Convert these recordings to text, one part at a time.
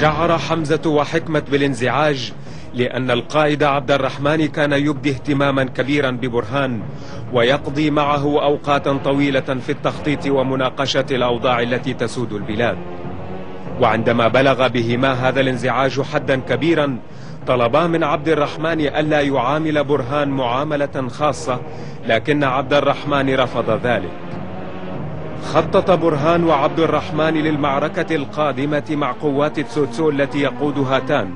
شعر حمزة وحكمة بالانزعاج لأن القائد عبد الرحمن كان يبدي اهتماما كبيرا ببرهان ويقضي معه أوقاتا طويلة في التخطيط ومناقشة الأوضاع التي تسود البلاد. وعندما بلغ بهما هذا الانزعاج حدا كبيرا طلبا من عبد الرحمن ألا يعامل برهان معاملة خاصة لكن عبد الرحمن رفض ذلك. خطط برهان وعبد الرحمن للمعركة القادمة مع قوات تسوتسو التي يقودها تان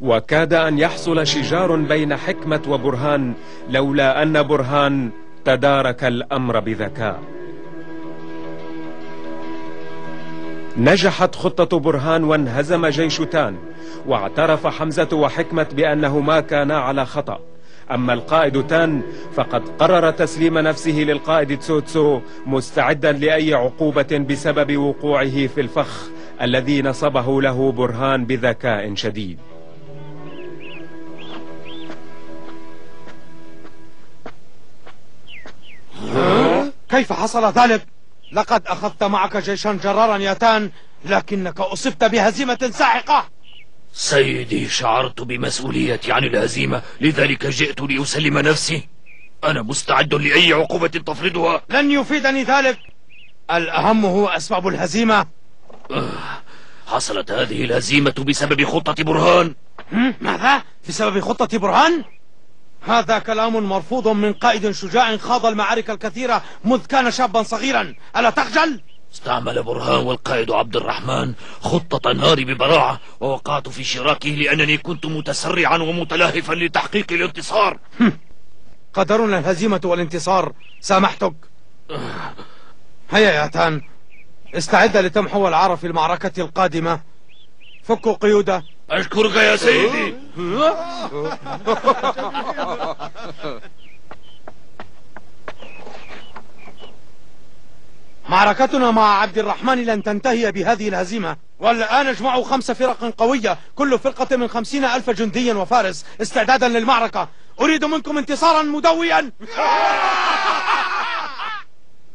وكاد أن يحصل شجار بين حكمة وبرهان لولا أن برهان تدارك الأمر بذكاء. نجحت خطة برهان وانهزم جيش تان واعترف حمزة وحكمة بأنهما كانا على خطأ. أما القائد تان فقد قرر تسليم نفسه للقائد تسوتسو مستعدا لأي عقوبة بسبب وقوعه في الفخ الذي نصبه له برهان بذكاء شديد كيف حصل ذلك؟ لقد أخذت معك جيشا جرارا يا تان لكنك أصبت بهزيمة ساحقة سيدي شعرت بمسؤوليتي عن الهزيمة لذلك جئت لأسلم نفسي. أنا مستعد لأي عقوبة تفرضها. لن يفيدني ذلك. الأهم هو أسباب الهزيمة. آه، حصلت هذه الهزيمة بسبب خطة برهان. ماذا؟ بسبب خطة برهان؟ هذا كلام مرفوض من قائد شجاع خاض المعارك الكثيرة مذ كان شابا صغيرا. ألا تخجل؟ استعمل برهان والقائد عبد الرحمن خطة ناري ببراعة ووقعت في شراكه لأنني كنت متسرعا ومتلهفا لتحقيق الانتصار. قدرنا الهزيمة والانتصار. سامحتك. هيا يا تان. استعد لتمحو العار في المعركة القادمة. فكوا قيوده. أشكرك يا سيدي. معركتنا مع عبد الرحمن لن تنتهي بهذه الهزيمة. والآن اجمعوا خمس فرق قوية كل فرقة من خمسين ألف جندي وفارس استعدادا للمعركة. أريد منكم انتصارا مدويا.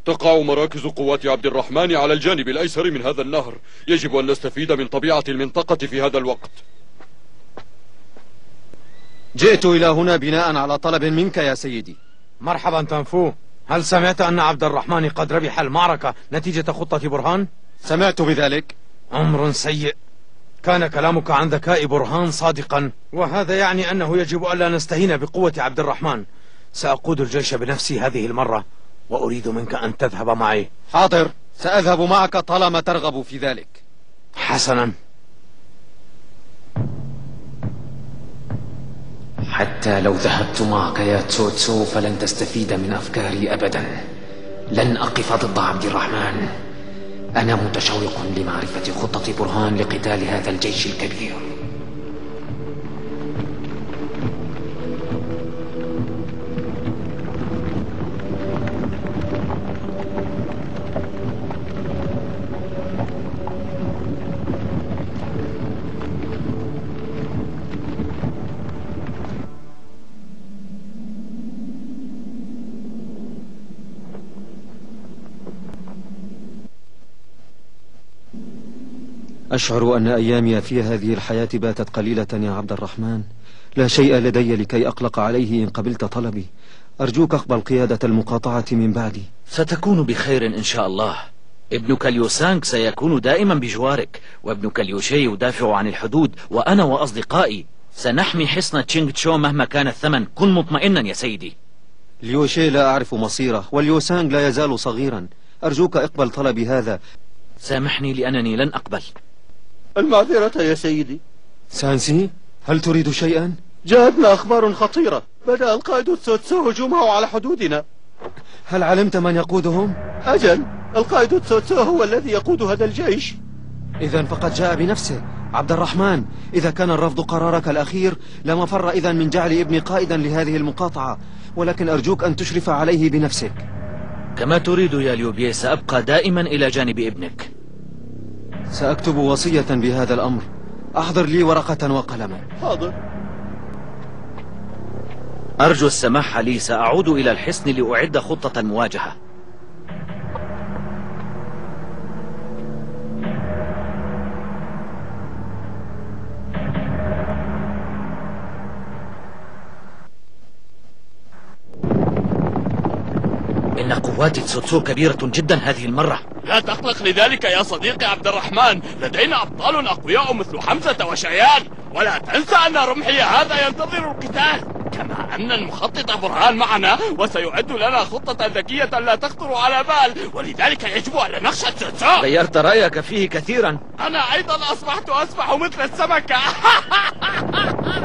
تقع مراكز قوات عبد الرحمن على الجانب الأيسر من هذا النهر. يجب أن نستفيد من طبيعة المنطقة في هذا الوقت. جئت إلى هنا بناء على طلب منك يا سيدي. مرحبا تنفو. هل سمعت أن عبد الرحمن قد ربح المعركة نتيجة خطة برهان؟ سمعت بذلك. أمر سيء. كان كلامك عن ذكاء برهان صادقا. وهذا يعني أنه يجب ألا نستهين بقوة عبد الرحمن. سأقود الجيش بنفسي هذه المرة وأريد منك أن تذهب معي. حاضر. سأذهب معك طالما ترغب في ذلك. حسنا. حتى لو ذهبت معك يا تسوتسو فلن تستفيد من أفكاري أبدا. لن أقف ضد عبد الرحمن. أنا متشوق لمعرفة خطة برهان لقتال هذا الجيش الكبير. أشعر أن أيامي في هذه الحياة باتت قليلة يا عبد الرحمن. لا شيء لدي لكي أقلق عليه إن قبلت طلبي. أرجوك اقبل قيادة المقاطعة من بعدي. ستكون بخير إن شاء الله. ابنك اليوسانغ سيكون دائما بجوارك وابنك اليوشي يدافع عن الحدود وأنا وأصدقائي سنحمي حصن تشينغ تشو مهما كان الثمن. كن مطمئنا يا سيدي. ليوشي لا أعرف مصيره واليوسانغ لا يزال صغيرا. أرجوك اقبل طلبي هذا. سامحني لأنني لن أقبل. المعذرة يا سيدي. سانسي هل تريد شيئا؟ جاءتنا أخبار خطيرة. بدأ القائد التسوتسو هجومه على حدودنا. هل علمت من يقودهم؟ أجل القائد التسوتسو هو الذي يقود هذا الجيش. إذا فقد جاء بنفسه. عبد الرحمن إذا كان الرفض قرارك الأخير لما فر إذا من جعل ابني قائدا لهذه المقاطعة. ولكن أرجوك أن تشرف عليه بنفسك. كما تريد يا ليوبيه سأبقى دائما إلى جانب ابنك. سأكتب وصية بهذا الأمر. أحضر لي ورقة وقلما حاضر. أرجو السماح لي سأعود إلى الحصن لأعد خطة المواجهة قوات تسوتسو كبيرة جدا هذه المرة. لا تقلق لذلك يا صديقي عبد الرحمن. لدينا أبطال أقوياء مثل حمزة وشيان. ولا تنسى أن رمحي هذا ينتظر القتال. كما أن المخطط برهان معنا وسيعد لنا خطة ذكية لا تخطر على بال. ولذلك يجب أن نخشى تسوتسو غيرت رأيك فيه كثيرا. أنا أيضا أصبحت أسبح مثل السمكة.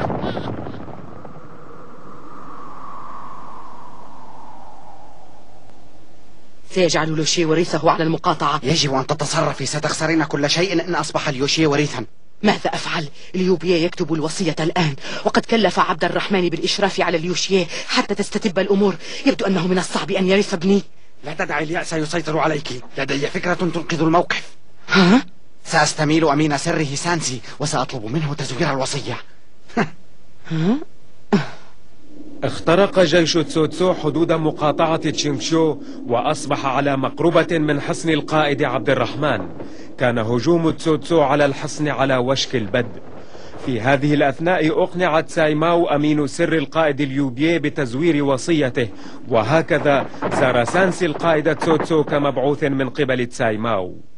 سيجعل لوشي وريثه على المقاطعة. يجب أن تتصرفي ستخسرين كل شيء إن أصبح اليوشي وريثا. ماذا أفعل؟ اليوبيه يكتب الوصية الآن. وقد كلف عبد الرحمن بالإشراف على اليوشية حتى تستتب الأمور. يبدو أنه من الصعب أن يرث ابني. لا تدعي اليأس يسيطر عليك. لدي فكرة تنقذ الموقف. ها؟ سأستميل أمين سره سانسي وسأطلب منه تزوير الوصية. اخترق جيش تسوتسو حدود مقاطعة تشينغشو وأصبح على مقربة من حصن القائد عبد الرحمن. كان هجوم تسوتسو على الحصن على وشك البدء. في هذه الأثناء أقنعت سايماو أمين سر القائد اليوبيه بتزوير وصيته وهكذا سار سانسي القائد تسوتسو كمبعوث من قبل تسايماو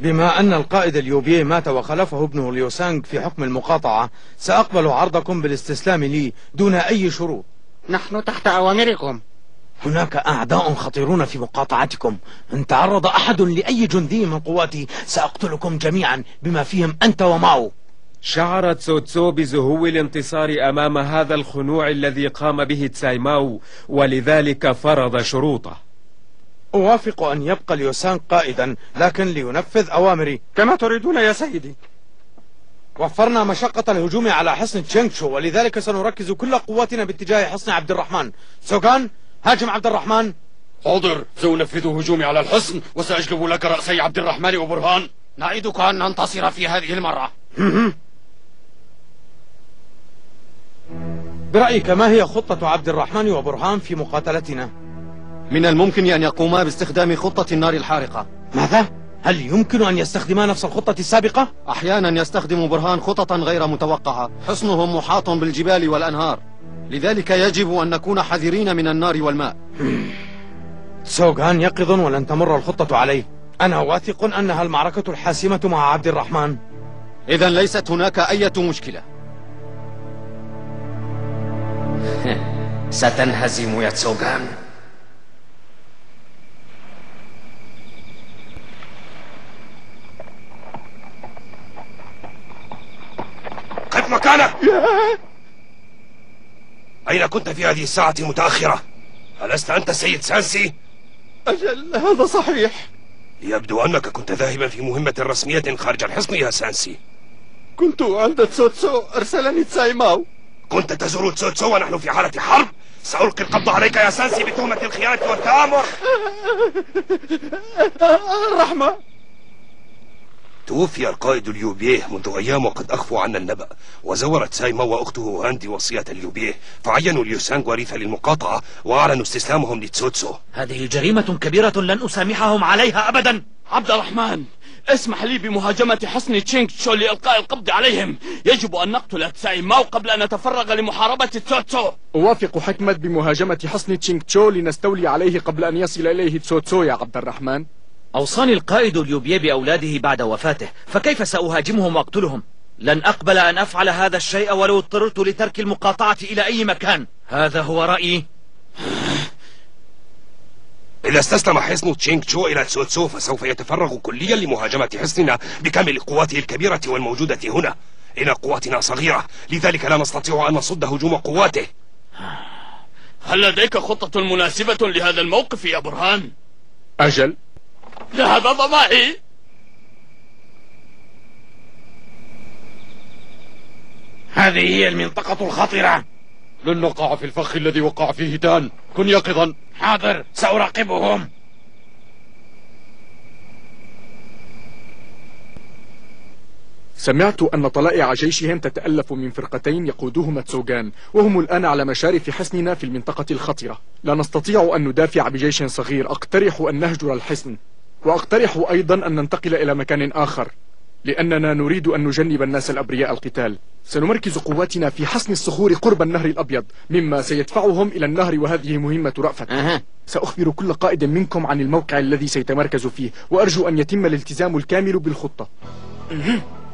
بما أن القائد اليوبيه مات وخلفه ابنه ليوسانغ في حكم المقاطعة سأقبل عرضكم بالاستسلام لي دون أي شروط. نحن تحت أوامركم. هناك أعداء خطيرون في مقاطعتكم. إن تعرض أحد لأي جندي من قواتي سأقتلكم جميعا بما فيهم أنت وماو شعر تسوتسو بزهو الانتصار أمام هذا الخنوع الذي قام به تسايماو ولذلك فرض شروطه. أوافق أن يبقى ليوسان قائدا لكن لينفذ أوامري. كما تريدون يا سيدي. وفرنا مشقة الهجوم على حصن تشينغشو ولذلك سنركز كل قواتنا باتجاه حصن عبد الرحمن. سوغان هاجم عبد الرحمن. حاضر سأنفذ هجومي على الحصن وسأجلب لك رأسي عبد الرحمن وبرهان. نعدك أن ننتصر في هذه المرة. برأيك ما هي خطة عبد الرحمن وبرهان في مقاتلتنا؟ من الممكن أن يقوما باستخدام خطة النار الحارقة. ماذا؟ هل يمكن أن يستخدما نفس الخطة السابقة؟ أحيانا يستخدم برهان خططا غير متوقعة. حصنهم محاط بالجبال والأنهار. لذلك يجب أن نكون حذرين من النار والماء. سوغان يقظ ولن تمر الخطة عليه. أنا واثق أنها المعركة الحاسمة مع عبد الرحمن. إذا ليست هناك أي مشكلة. ستنهزم يا تسوغان قف مكانك. أين كنت في هذه الساعة المتأخرة؟ ألست أنت السيد سانسي؟ أجل هذا صحيح. يبدو أنك كنت ذاهبا في مهمة رسمية خارج الحصن يا سانسي. كنت عند تسوتسو أرسلني تسايماو. كنت تزور تسوتسو ونحن في حالة حرب؟ سألقي القبض عليك يا سانسي بتهمة الخيانة والتآمر. الرحمة توفي القائد اليوبيه منذ أيام وقد أخفوا عنا النبأ وزورت سايما وأخته هاندي وصية اليوبيه فعينوا ليوسانغ وريثا للمقاطعة وأعلنوا استسلامهم لتسوتسو. هذه جريمة كبيرة لن أسامحهم عليها أبدا. عبد الرحمن اسمح لي بمهاجمة حصن تشينغ تشو لإلقاء القبض عليهم. يجب أن نقتل تساي ماو قبل أن نتفرغ لمحاربة تسوتسو. أوافق حكمة بمهاجمة حصن تشينغ تشو لنستولي عليه قبل أن يصل إليه تسوتسو يا عبد الرحمن. أوصاني القائد اليوبيه بأولاده بعد وفاته فكيف سأهاجمهم وأقتلهم؟ لن أقبل أن أفعل هذا الشيء ولو اضطررت لترك المقاطعة إلى أي مكان. هذا هو رأيي. إذا استسلم حصن تشينغ تشو إلى تسوتسو فسوف يتفرغ كليا لمهاجمة حصننا بكامل قواته الكبيرة والموجودة هنا. إن قواتنا صغيرة لذلك لا نستطيع أن نصد هجوم قواته. هل لديك خطة مناسبة لهذا الموقف يا برهان؟ أجل. ذهب ضمائي هذه هي المنطقة الخطرة. لن نقع في الفخ الذي وقع فيه تان كن يقظا. حاضر سأراقبهم. سمعت أن طلائع جيشهم تتألف من فرقتين يقودهما تسوغان وهم الآن على مشارف حصننا في المنطقة الخطرة. لا نستطيع أن ندافع بجيش صغير أقترح أن نهجر الحصن. وأقترح أيضا أن ننتقل إلى مكان آخر لأننا نريد أن نجنب الناس الأبرياء القتال. سنمركز قواتنا في حصن الصخور قرب النهر الأبيض مما سيدفعهم إلى النهر وهذه مهمة رأفت أه. سأخبر كل قائد منكم عن الموقع الذي سيتمركز فيه وأرجو أن يتم الالتزام الكامل بالخطة.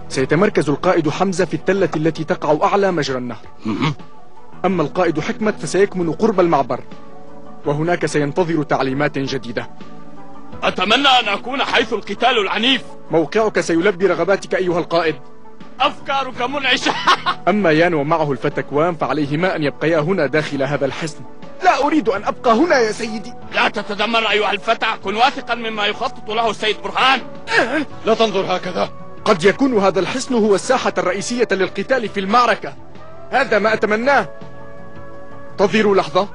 سيتمركز القائد حمزة في التلة التي تقع أعلى مجرى النهر. أما القائد حكمة فسيكمن قرب المعبر. وهناك سينتظر تعليمات جديدة. أتمنى أن أكون حيث القتال العنيف. موقعك سيلبي رغباتك أيها القائد. أفكارك منعشة. أما يان ومعه الفتكوان فعليهما أن يبقيا هنا داخل هذا الحصن لا أريد أن أبقى هنا يا سيدي. لا تتذمر أيها الفتى. كن واثقا مما يخطط له السيد برهان. لا تنظر هكذا. قد يكون هذا الحصن هو الساحة الرئيسية للقتال في المعركة. هذا ما أتمناه. انتظروا لحظة.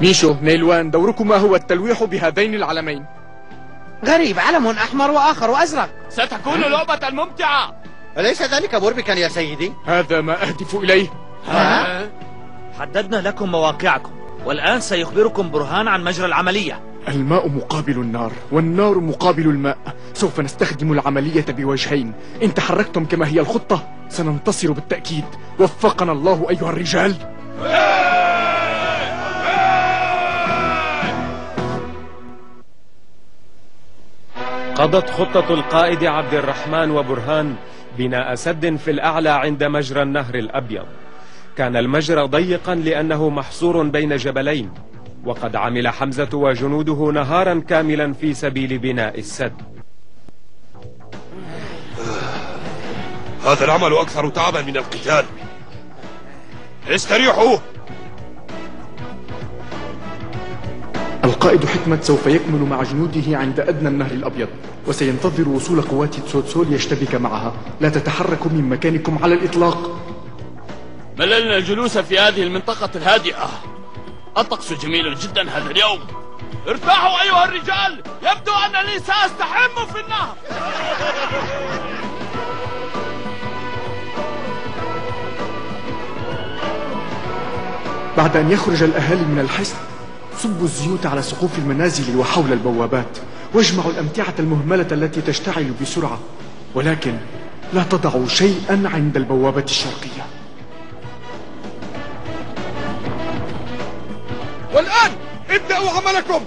ميشو نيلوان دوركما هو التلويح بهذين العلمين. غريب علم أحمر وآخر أزرق ستكون لعبة ممتعة. أليس ذلك مربكا يا سيدي؟ هذا ما أهدف إليه. ها؟ حددنا لكم مواقعكم. والآن سيخبركم برهان عن مجرى العملية. الماء مقابل النار والنار مقابل الماء. سوف نستخدم العملية بوجهين. إن تحركتم كما هي الخطة سننتصر بالتأكيد. وفقنا الله أيها الرجال. قضت خطة القائد عبد الرحمن وبرهان بناء سد في الأعلى عند مجرى النهر الأبيض. كان المجرى ضيقا لأنه محصور بين جبلين وقد عمل حمزة وجنوده نهارا كاملا في سبيل بناء السد. هذا العمل أكثر تعبا من القتال. استريحوا! القائد حكمة سوف يكمل مع جنوده عند أدنى النهر الأبيض وسينتظر وصول قوات تسوتسو ليشتبك معها. لا تتحركوا من مكانكم على الإطلاق. مللنا الجلوس في هذه المنطقة الهادئة. الطقس جميل جدا هذا اليوم. ارتاحوا أيها الرجال. يبدو أنني سأستحم في النهر. بعد أن يخرج الأهالي من الحصن صبوا الزيوت على سقوف المنازل وحول البوابات. واجمعوا الأمتعة المهملة التي تشتعل بسرعة. ولكن لا تضعوا شيئا عند البوابة الشرقية. والآن ابدأوا عملكم.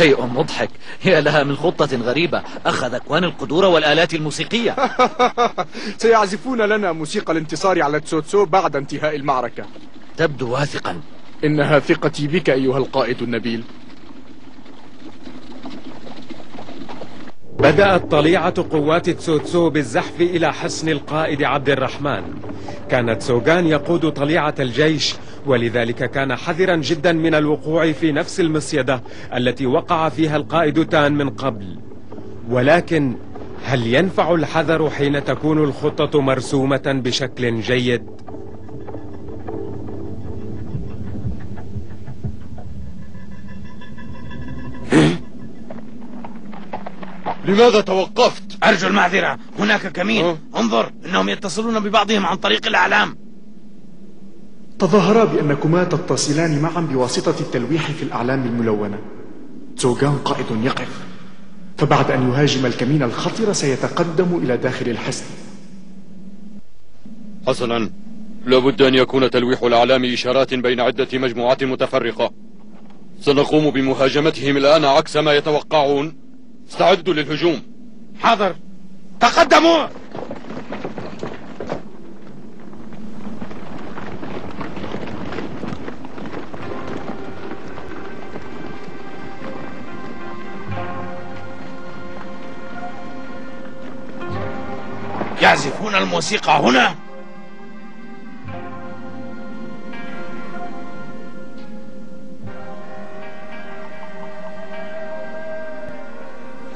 شيء مضحك. يا لها من خطة غريبة. أخذ أكوان القدور والآلات الموسيقية. سيعزفون لنا موسيقى الانتصار على تسوتسو بعد انتهاء المعركة. تبدو واثقا. إنها ثقتي بك أيها القائد النبيل. بدأت طليعة قوات تسوتسو بالزحف إلى حصن القائد عبد الرحمن. كانت سوغان يقود طليعة الجيش ولذلك كان حذرا جدا من الوقوع في نفس المصيدة التي وقع فيها القائد تان من قبل. ولكن هل ينفع الحذر حين تكون الخطة مرسومة بشكل جيد؟ لماذا توقفت؟ أرجو المعذرة. هناك كمين. انظر إنهم يتصلون ببعضهم عن طريق الأعلام. تظاهرا بأنكما تتصلان معا بواسطة التلويح في الأعلام الملونة. زوغان قائد يقف. فبعد أن يهاجم الكمين الخطر سيتقدم إلى داخل الحصن حسنا لابد أن يكون تلويح الأعلام إشارات بين عدة مجموعات متفرقة. سنقوم بمهاجمتهم الآن عكس ما يتوقعون. استعدوا للهجوم. حاضر. تقدموا! يعزفون الموسيقى هنا؟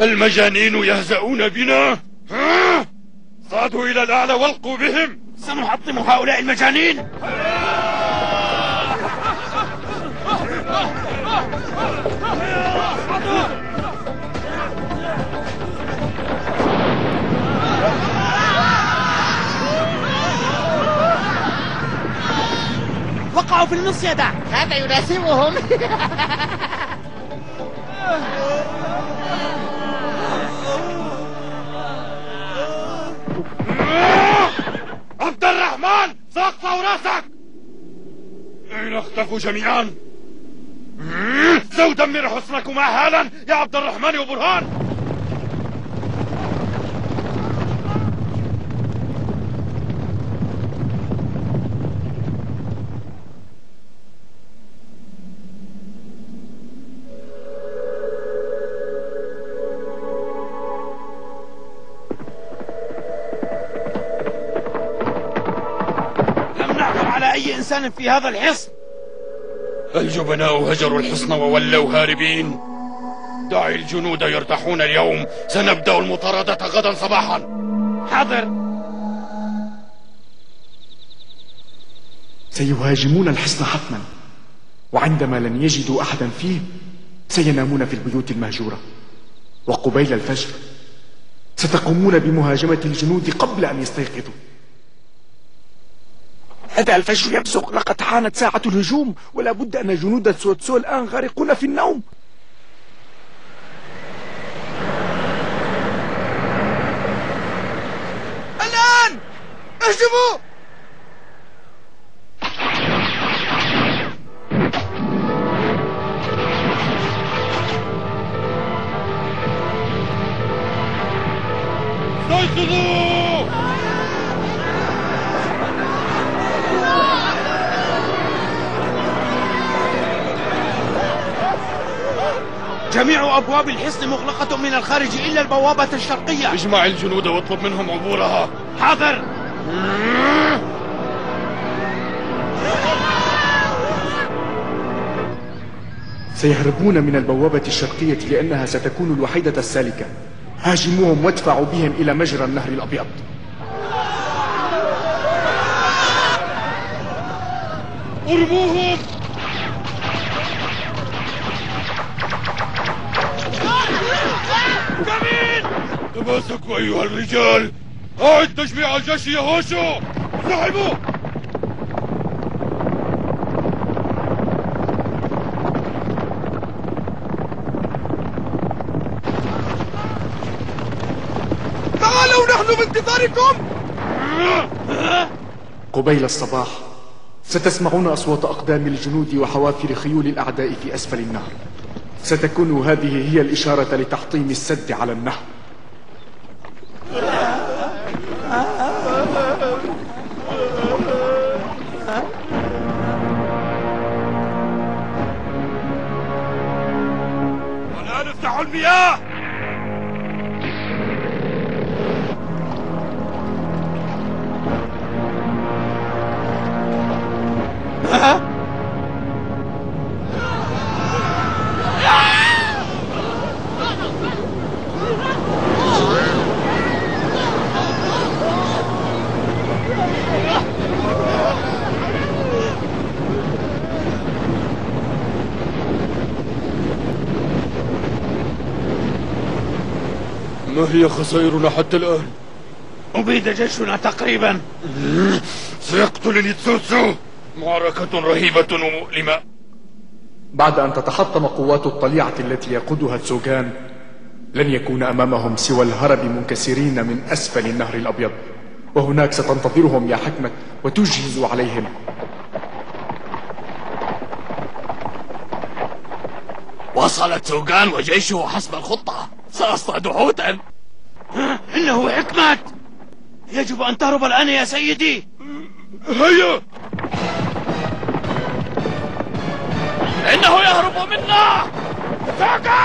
المجانين يهزؤون بنا؟ صعدوا إلى الأعلى والقوا بهم. سنحطم هؤلاء المجانين؟ وقعوا في المصيدة هذا يناسبهم. عبد الرحمن سأقطع راسك. اختفوا جميعا؟ سأدمر حصنكما حالا يا عبد الرحمن وبرهان على أي إنسان في هذا الحصن. الجبناء هجروا الحصن وولوا هاربين. دعي الجنود يرتاحون اليوم. سنبدأ المطاردة غدا صباحا. حاضر. سيهاجمون الحصن حتما. وعندما لن يجدوا أحدا فيه سينامون في البيوت المهجورة. وقبيل الفجر ستقومون بمهاجمة الجنود قبل أن يستيقظوا. هذا الفجر يبزغ لقد حانت ساعة الهجوم ولا بد أن جنود السوتسو الآن غارقون في النوم. الآن! اهجموا! استيقظوا جميع أبواب الحصن مغلقة من الخارج إلا البوابة الشرقية. اجمع الجنود واطلب منهم عبورها. حاضر. سيهربون من البوابة الشرقية لأنها ستكون الوحيدة السالكة. هاجموهم وادفعوا بهم إلى مجرى النهر الأبيض. أرموهم. تماسكوا أيها الرجال. أعد تجميع الجيش يا هوشو. انسحبوا تعالوا نحن بانتظاركم. قبيل الصباح ستسمعون أصوات أقدام الجنود وحوافر خيول الأعداء في أسفل النهر. ستكون هذه هي الإشارة لتحطيم السد على النهر. المياه. ما هي خسائرنا حتى الآن؟ أبيد جيشنا تقريبا. سيقتلني تسوتسو معركة رهيبة ومؤلمة. بعد أن تتحطم قوات الطليعة التي يقودها تسوغان لن يكون أمامهم سوى الهرب منكسرين من أسفل النهر الأبيض. وهناك ستنتظرهم يا حكمة وتجهز عليهم. وصل توغان وجيشه حسب الخطة. سأصطاد حوتا. إنه حكمة يجب أن تهرب الآن يا سيدي. هيا. إنه يهرب منا. توغان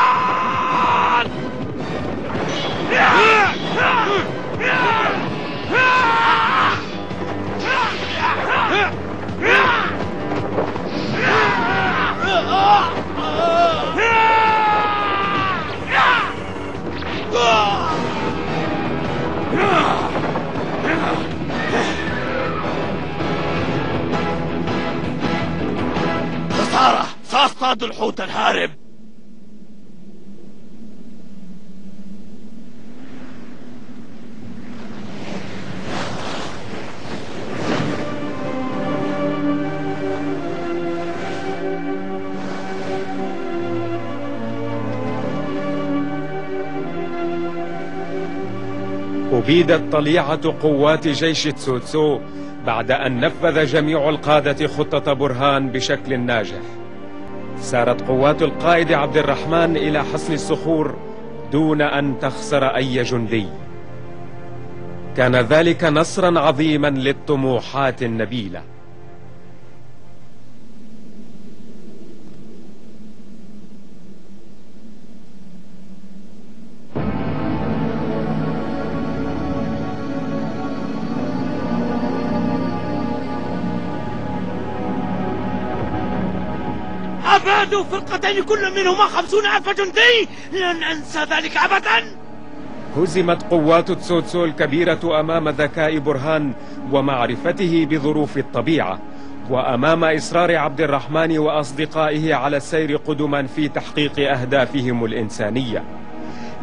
اصطادوا الحوت الهارب. أبيدت طليعة قوات جيش تسوتسو بعد أن نفذ جميع القادة خطة برهان بشكل ناجح. سارت قوات القائد عبد الرحمن إلى حصن الصخور دون أن تخسر أي جندي. كان ذلك نصرا عظيما للطموحات النبيلة. أبادوا فرقتين كل منهما خمسون ألف جندي. لن أنسى ذلك أبدا. هزمت قوات تسوتسو الكبيرة أمام ذكاء برهان ومعرفته بظروف الطبيعة. وأمام إصرار عبد الرحمن وأصدقائه على السير قدما في تحقيق أهدافهم الإنسانية.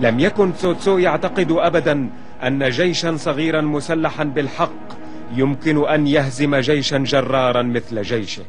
لم يكن تسوتسو يعتقد أبدا أن جيشا صغيرا مسلحا بالحق يمكن أن يهزم جيشا جرارا مثل جيشه.